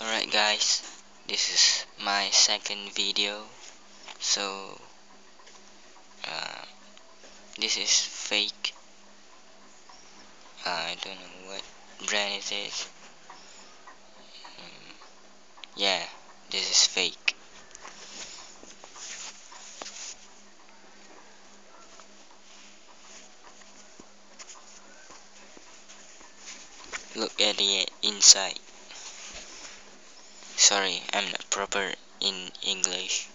Alright guys, this is my second video. So, uh, this is fake. Uh, I don't know what brand it is. Um, yeah, this is fake. Look at the inside. Sorry, I'm not proper in English.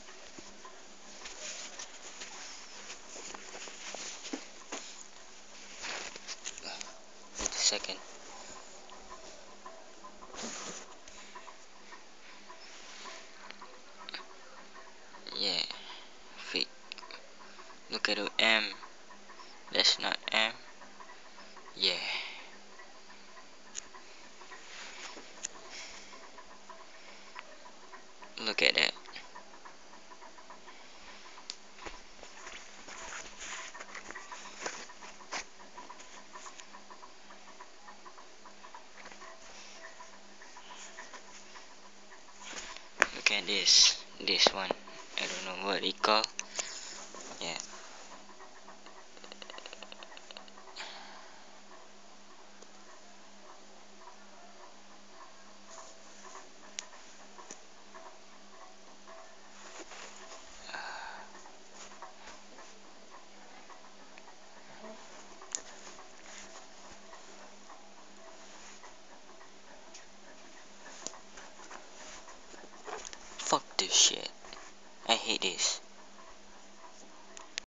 Wait a second. Yeah, fake. Look at the M. That's not M. Yeah. Look at that. Look at this. This one. I don't know what it called. shit. I hate this.